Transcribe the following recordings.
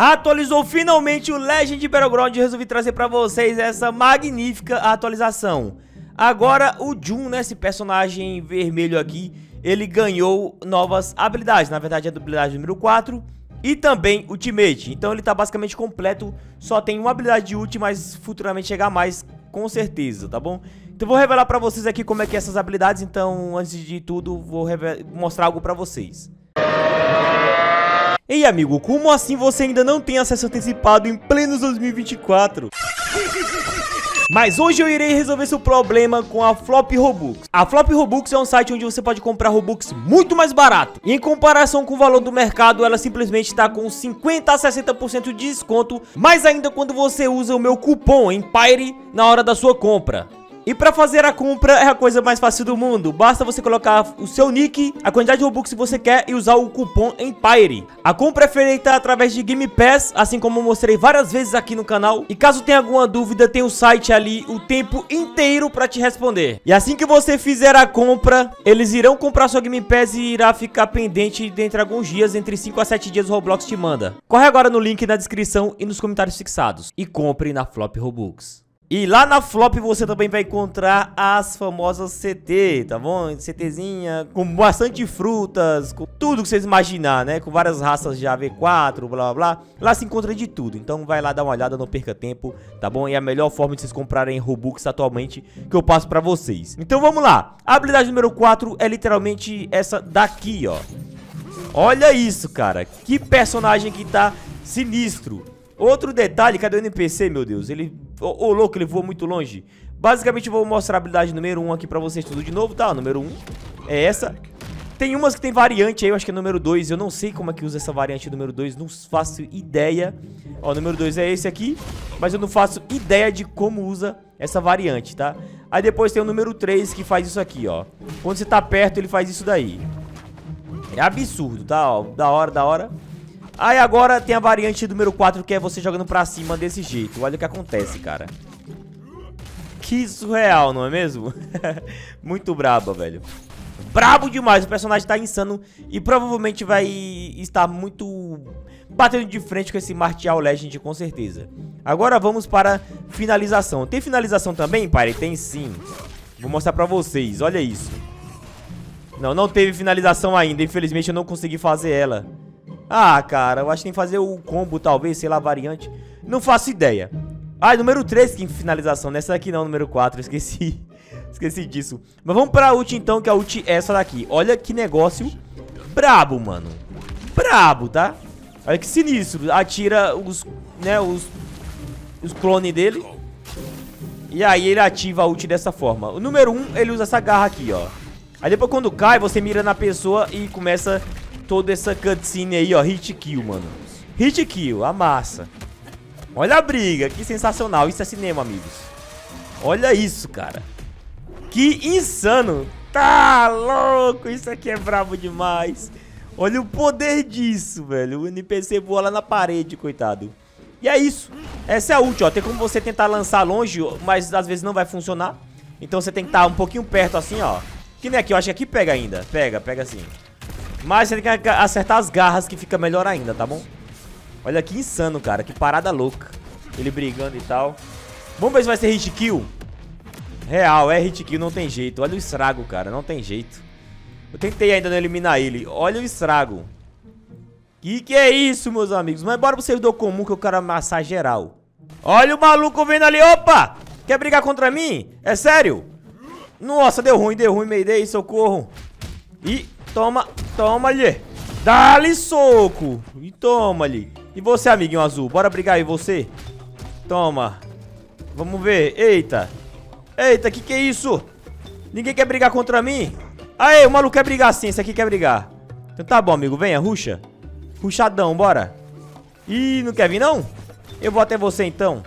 Atualizou finalmente o Legend Battleground e resolvi trazer pra vocês essa magnífica atualização. Agora o Jun, né, esse personagem vermelho aqui, ele ganhou novas habilidades. Na verdade é a habilidade número 4 e também Ultimate. Então ele tá basicamente completo, só tem uma habilidade de ult, mas futuramente chegar mais com certeza, tá bom? Então vou revelar pra vocês aqui como é que é essas habilidades, então antes de tudo vou mostrar algo pra vocês. Ei amigo, como assim você ainda não tem acesso antecipado em plenos 2024? Mas hoje eu irei resolver seu problema com a Flop Robux. A Flop Robux é um site onde você pode comprar Robux muito mais barato. E em comparação com o valor do mercado, ela simplesmente está com 50 a 60% de desconto, mais ainda quando você usa o meu cupom Empire na hora da sua compra. E pra fazer a compra é a coisa mais fácil do mundo. Basta você colocar o seu nick, a quantidade de Robux que você quer e usar o cupom EMPIRE. A compra é feita através de Game Pass, assim como eu mostrei várias vezes aqui no canal. E caso tenha alguma dúvida, tem o site ali o tempo inteiro pra te responder. E assim que você fizer a compra, eles irão comprar sua Game Pass e irá ficar pendente dentro de alguns dias, entre 5 a 7 dias o Roblox te manda. Corre agora no link na descrição e nos comentários fixados. E compre na Flop Robux. E lá na Flop você também vai encontrar as famosas CT, tá bom? CTzinha com bastante frutas, com tudo que vocês imaginar, né? Com várias raças de AV4, blá blá blá. Lá se encontra de tudo, então vai lá dar uma olhada, não perca tempo, tá bom? E a melhor forma de vocês comprarem Robux atualmente que eu passo pra vocês. Então vamos lá. A habilidade número 4 é literalmente essa daqui, ó. Olha isso, cara. Que personagem que tá sinistro. Outro detalhe, cadê o NPC, meu Deus? Ele Ô, ô, louco, ele voa muito longe. Basicamente, vou mostrar a habilidade número 1 aqui pra vocês tudo de novo, tá? número 1 é essa. Tem umas que tem variante aí, eu acho que é número 2. Eu não sei como é que usa essa variante número 2, não faço ideia. Ó, número 2 é esse aqui, mas eu não faço ideia de como usa essa variante, tá? Aí depois tem o número 3 que faz isso aqui, ó. Quando você tá perto, ele faz isso daí. É absurdo, tá? Ó, da hora, da hora. Aí agora tem a variante número 4, que é você jogando pra cima desse jeito. Olha o que acontece, cara. Que surreal, não é mesmo? Muito braba, velho. Brabo demais, o personagem tá insano e provavelmente vai estar muito batendo de frente com esse Martial Legend, com certeza. Agora vamos para finalização. Tem finalização também, pai? Tem sim. Vou mostrar pra vocês, olha isso. Não, não teve finalização ainda, infelizmente eu não consegui fazer ela. Ah, cara, eu acho que tem que fazer o combo, talvez, sei lá, variante. Não faço ideia. Ah, número 3 que finalização. Nessa daqui não, número 4, esqueci. esqueci disso. Mas vamos pra ult então, que a ult é essa daqui. Olha que negócio brabo, mano. Brabo, tá? Olha que sinistro. Atira os, né, os, os clones dele. E aí ele ativa a ult dessa forma. O número 1, ele usa essa garra aqui, ó. Aí depois quando cai, você mira na pessoa e começa toda essa cutscene aí, ó. Hit kill, mano. Hit kill, a massa. Olha a briga, que sensacional. Isso é cinema, amigos. Olha isso, cara. Que insano. Tá louco, isso aqui é brabo demais. Olha o poder disso, velho. O NPC voa lá na parede, coitado. E é isso. Essa é a ult, ó. Tem como você tentar lançar longe, mas às vezes não vai funcionar. Então você tem que estar um pouquinho perto assim, ó. Que nem aqui, eu acho que aqui pega ainda. Pega, pega assim. Mas tem que acertar as garras que fica melhor ainda, tá bom? Olha que insano, cara. Que parada louca. Ele brigando e tal. Vamos ver se vai ser hit kill. Real, é hit kill, não tem jeito. Olha o estrago, cara. Não tem jeito. Eu tentei ainda não eliminar ele. Olha o estrago. Que que é isso, meus amigos? Mas bora pro servidor comum que eu quero amassar geral. Olha o maluco vendo ali. Opa! Quer brigar contra mim? É sério? Nossa, deu ruim, deu ruim. Mayday, socorro. E toma Toma-lhe. Dá-lhe soco. E toma-lhe. E você, amiguinho azul? Bora brigar aí, você? Toma. Vamos ver. Eita. Eita, que que é isso? Ninguém quer brigar contra mim? Aê, o maluco quer brigar sim. Esse aqui quer brigar. Então tá bom, amigo. Venha, ruxa. Ruxadão, bora. Ih, não quer vir, não? Eu vou até você, então.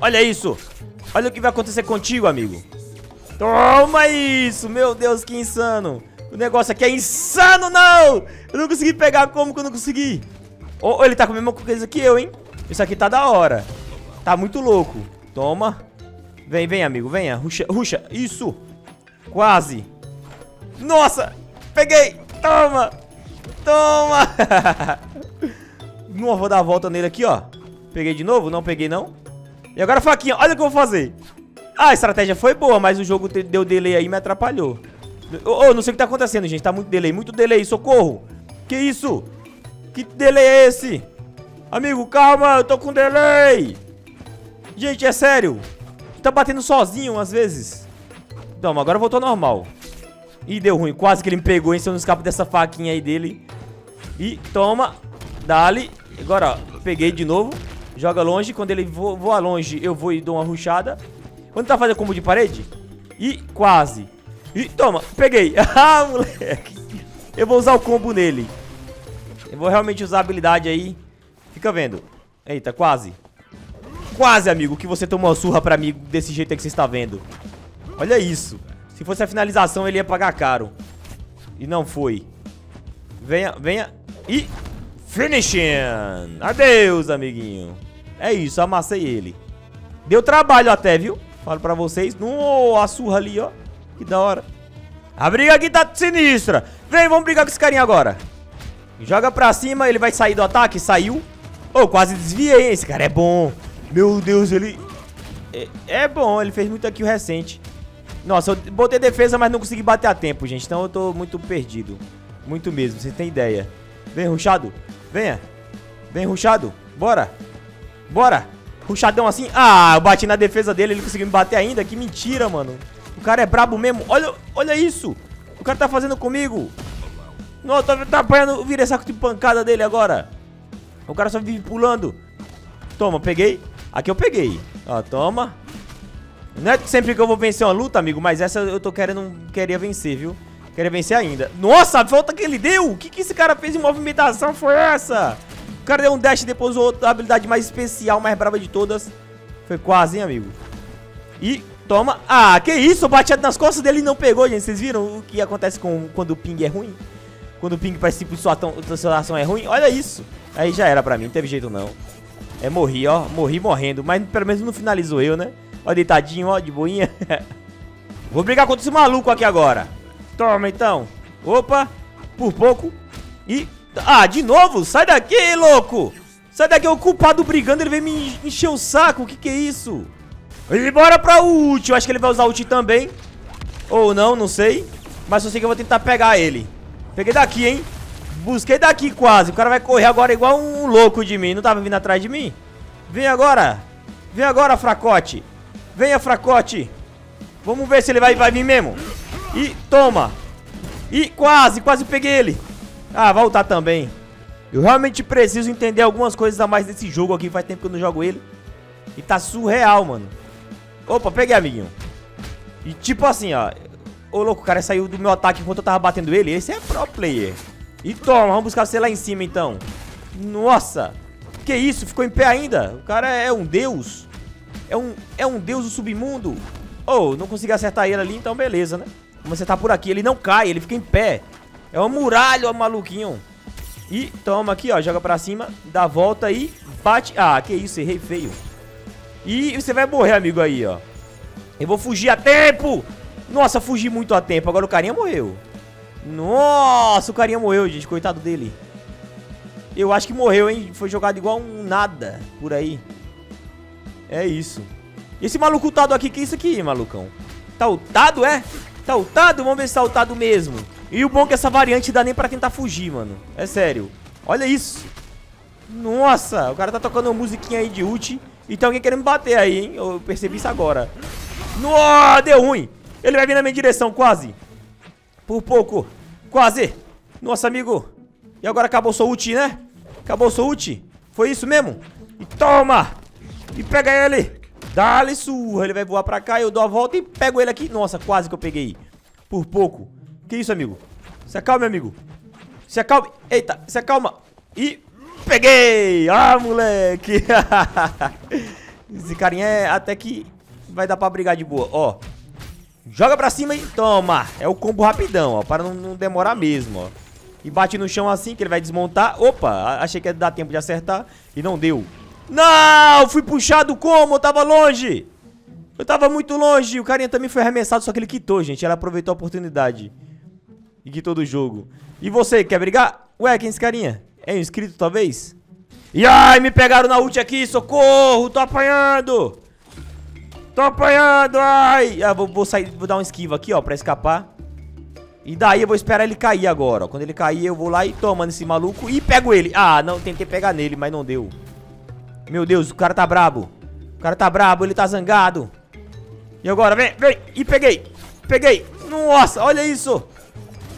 Olha isso. Olha o que vai acontecer contigo, amigo. Toma isso. Meu Deus, que insano. O negócio aqui é insano, não! Eu não consegui pegar, como que eu não consegui? Oh, ele tá com a mesma coisa que eu, hein? Isso aqui tá da hora. Tá muito louco. Toma. Vem, vem, amigo, venha. Ruxa, ruxa. Isso. Quase. Nossa! Peguei! Toma! Toma! Não vou dar a volta nele aqui, ó. Peguei de novo? Não peguei, não. E agora faquinha. Olha o que eu vou fazer. Ah, a estratégia foi boa, mas o jogo deu delay aí e me atrapalhou. Ô, oh, não sei o que tá acontecendo, gente. Tá muito delay, muito delay. Socorro. Que isso? Que delay é esse? Amigo, calma, eu tô com delay. Gente, é sério. Tá batendo sozinho às vezes. Toma, agora voltou normal. Ih, deu ruim. Quase que ele me pegou, hein? Se eu não escapo dessa faquinha aí dele. E toma. Dali. Agora, ó. Peguei de novo. Joga longe. Quando ele vo voa longe, eu vou e dou uma ruchada. Quando tá fazendo combo de parede? E quase. E toma. Peguei. ah, moleque. Eu vou usar o combo nele. Eu vou realmente usar a habilidade aí. Fica vendo. Eita, quase. Quase, amigo, que você tomou uma surra pra mim desse jeito aí que você está vendo. Olha isso. Se fosse a finalização, ele ia pagar caro. E não foi. Venha, venha. E... Finishing! Adeus, amiguinho. É isso, amassei ele. Deu trabalho até, viu? Falo pra vocês. No, a surra ali, ó. Que da hora. A briga aqui tá sinistra. Vem, vamos brigar com esse carinha agora. Joga pra cima, ele vai sair do ataque. Saiu. Oh, quase desviei. Esse cara é bom. Meu Deus, ele... É, é bom, ele fez muito aqui o recente. Nossa, eu botei defesa, mas não consegui bater a tempo, gente. Então eu tô muito perdido. Muito mesmo, vocês têm ideia. Vem, ruchado. Venha. Vem, ruchado. Bora. Bora. Ruchadão assim. Ah, eu bati na defesa dele, ele conseguiu me bater ainda. Que mentira, mano. Cara é brabo mesmo. Olha, olha isso. O cara tá fazendo comigo. Não, tá, tá apanhando. Vira saco de pancada dele agora. O cara só vive pulando. Toma, peguei. Aqui eu peguei. Ó, toma. Não é sempre que eu vou vencer uma luta, amigo, mas essa eu tô querendo, queria vencer, viu? Queria vencer ainda. Nossa, a volta que ele deu! O que, que esse cara fez em movimentação foi essa? O cara deu um dash e depois outra habilidade mais especial, mais brava de todas. Foi quase, hein, amigo? E toma. Ah, que isso? Bateado nas costas dele e não pegou, gente. Vocês viram o que acontece com, quando o ping é ruim? Quando o ping participa de sua, sua ação é ruim? Olha isso. Aí já era pra mim, não teve jeito não. É, morri, ó. Morri morrendo. Mas pelo menos não finalizou eu, né? Ó, deitadinho, ó, de boinha. Vou brigar contra esse maluco aqui agora. Toma, então. Opa. Por pouco. E... Ah, de novo? Sai daqui, louco. Sai daqui, o culpado brigando. Ele veio me encher o saco. O que que é isso? E bora pra ult. Eu acho que ele vai usar ult também. Ou não, não sei. Mas eu sei que eu vou tentar pegar ele. Peguei daqui, hein? Busquei daqui quase. O cara vai correr agora igual um louco de mim. Não tava vindo atrás de mim? Vem agora. Vem agora, fracote. Venha, fracote. Vamos ver se ele vai, vai vir mesmo. E toma. E quase, quase peguei ele. Ah, voltar também. Eu realmente preciso entender algumas coisas a mais desse jogo aqui. Faz tempo que eu não jogo ele. E tá surreal, mano. Opa, peguei, amiguinho. E tipo assim, ó. Ô, louco, o cara saiu do meu ataque enquanto eu tava batendo ele. Esse é pro player. E toma, vamos buscar você lá em cima então. Nossa, que isso? Ficou em pé ainda? O cara é um deus. É um, é um deus do submundo. Oh, não consegui acertar ele ali, então beleza, né? Vamos acertar por aqui. Ele não cai, ele fica em pé. É uma muralha, ó, maluquinho. E toma aqui, ó. Joga pra cima, dá a volta e bate. Ah, que isso, errei feio. E você vai morrer, amigo, aí, ó. Eu vou fugir a tempo. Nossa, fugi muito a tempo. Agora o carinha morreu. Nossa, o carinha morreu, gente. Coitado dele. Eu acho que morreu, hein? Foi jogado igual um nada por aí. É isso. Esse maluco ultado aqui, que é isso aqui, malucão? Tá ultado, é? Tá ultado? Vamos ver se tá ultado mesmo. E o bom é que essa variante dá nem pra tentar fugir, mano. É sério. Olha isso. Nossa, o cara tá tocando uma musiquinha aí de ult. E tem alguém querendo me bater aí, hein? Eu percebi isso agora. Nossa, deu ruim. Ele vai vir na minha direção, quase. Por pouco. Quase. Nossa, amigo. E agora acabou sua ult, né? Acabou sua ult. Foi isso mesmo? E toma. E pega ele. Dá-lhe surra. Ele vai voar pra cá. Eu dou a volta e pego ele aqui. Nossa, quase que eu peguei. Por pouco. Que isso, amigo? Se acalme, amigo. Se acalme. Eita, se acalma. E peguei. Ah, moleque. Esse carinha é até que vai dar pra brigar de boa. Ó. Joga pra cima e toma. É o combo rapidão, ó. Para não, não, demorar mesmo, ó. E bate no chão assim que ele vai desmontar. Opa, achei que ia dar tempo de acertar. E não deu. Não, fui puxado como? Eu tava longe. Eu tava muito longe. O carinha também foi arremessado, só que ele quitou, gente. Ele aproveitou a oportunidade. E quitou do jogo. E você, quer brigar? Ué, quem é esse carinha? É inscrito, talvez? E ai, me pegaram na ult aqui, socorro, tô apanhando. Tô apanhando, ai. Ah, vou, vou sair, vou dar um esquiva aqui, ó, pra escapar. E daí eu vou esperar ele cair agora, ó. Quando ele cair, eu vou lá e tomo nesse maluco e pego ele. Ah, não, tentei pegar nele, mas não deu. Meu Deus, o cara tá brabo. O cara tá brabo, ele tá zangado. E agora, vem, vem. E peguei. Peguei. Nossa, olha isso.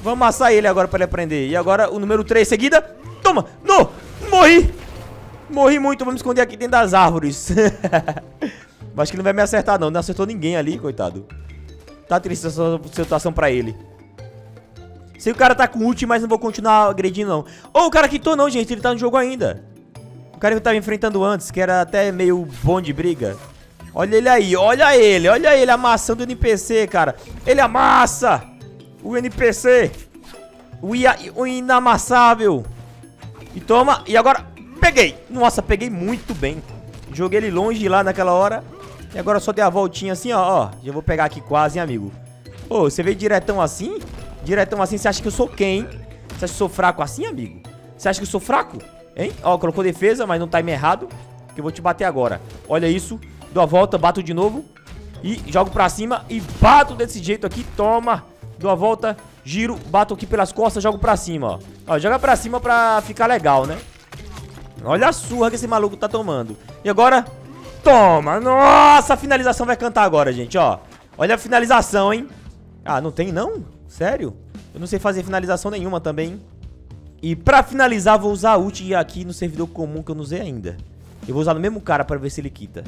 Vamos amassar ele agora pra ele aprender. E agora o número 3 seguida. Toma. Não. Morri. Morri muito. Vamos esconder aqui dentro das árvores. Acho que não vai me acertar, não. Não acertou ninguém ali, coitado. Tá triste essa situação pra ele. Sei que o cara tá com ult, mas não vou continuar agredindo, não. Ô, oh, o cara quitou não, gente. Ele tá no jogo ainda. O cara que eu tava enfrentando antes, que era até meio bom de briga. Olha ele aí, olha ele, olha ele amassando o NPC, cara. Ele amassa o NPC. O, ia, o inamassável. E toma, e agora peguei. Nossa, peguei muito bem. Joguei ele longe lá naquela hora. E agora só dei a voltinha assim, ó, ó. Já vou pegar aqui quase, hein, amigo. Ô, você veio diretão assim? Diretão assim, você acha que eu sou quem? Você acha que eu sou fraco assim, amigo? Você acha que eu sou fraco? Hein? Ó, colocou defesa, mas no time errado. Que eu vou te bater agora. Olha isso. Dou a volta, bato de novo. E jogo pra cima e bato desse jeito aqui. Toma. Dou a volta, giro, bato aqui pelas costas, jogo pra cima, ó. Ó, joga pra cima pra ficar legal, né? Olha a surra que esse maluco tá tomando. E agora, toma. Nossa, a finalização vai cantar agora, gente, ó. Olha a finalização, hein. Ah, não tem não? Sério? Eu não sei fazer finalização nenhuma também. E pra finalizar, vou usar a ult aqui no servidor comum que eu não usei ainda. Eu vou usar no mesmo cara pra ver se ele quita.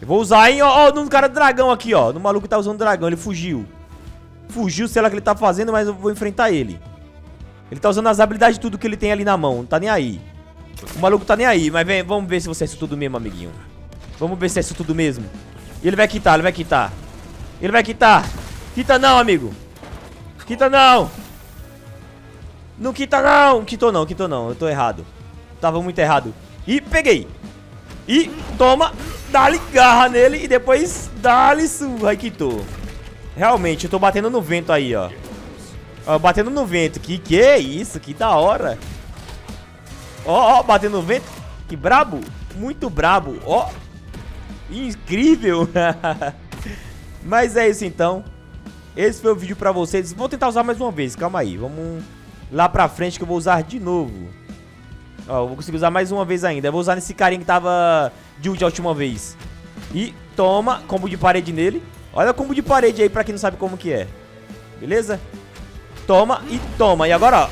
Eu vou usar, hein, ó, no cara do dragão aqui, ó. No maluco que tá usando dragão, ele fugiu. Fugiu, sei lá o que ele tá fazendo, mas eu vou enfrentar ele. Ele tá usando as habilidades de tudo que ele tem ali na mão, não tá nem aí. O maluco tá nem aí, mas vem, vamos ver se você é isso tudo mesmo, amiguinho. Vamos ver se é isso tudo mesmo. E ele vai quitar, ele vai quitar. Ele vai quitar. Quita não, amigo. Quita não. Não quita não. Quitou não, quitou não. Eu tô errado. Tava muito errado. E peguei. E toma. Dá-lhe garra nele e depois dá-lhe surra. Aí quitou. Realmente, eu tô batendo no vento aí, ó. Ó, batendo no vento. Que que é isso? Que da hora. Ó, ó, batendo no vento. Que brabo. Muito brabo. Ó. Incrível. Mas é isso então. Esse foi o vídeo pra vocês. Vou tentar usar mais uma vez. Calma aí. Vamos lá pra frente que eu vou usar de novo. Ó, eu vou conseguir usar mais uma vez ainda. Eu vou usar nesse carinha que tava de última vez. E toma, combo de parede nele. Olha o combo de parede aí pra quem não sabe como que é. Beleza? Toma e toma. E agora, ó.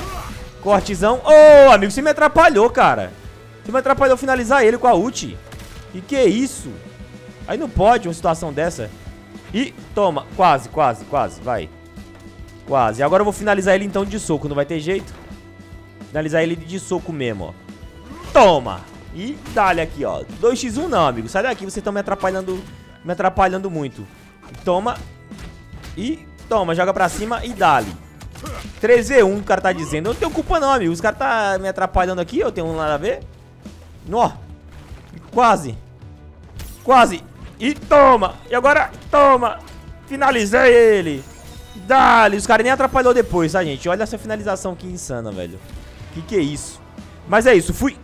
Cortezão. Ô, oh, amigo, você me atrapalhou, cara. Você me atrapalhou finalizar ele com a ult. Que que é isso? Aí não pode uma situação dessa. E toma. Quase, quase, quase. Vai. Quase. E agora eu vou finalizar ele então de soco. Não vai ter jeito. Finalizar ele de soco mesmo, ó. Toma. E dá-lhe aqui, ó. 2x1 não, amigo. Sai daqui, vocês estão me atrapalhando, me atrapalhando muito. Toma. E toma, joga pra cima e dá-lhe. 3v1 o cara tá dizendo. Eu não tenho culpa não, amigo. Os caras tá me atrapalhando aqui. Eu tenho nada a ver. Nó. Quase. Quase. E toma. E agora, toma. Finalizei ele. Dá-lhe. Os caras nem atrapalhou depois, tá, gente? Olha essa finalização que insana, velho. Que que é isso? Mas é isso. Fui.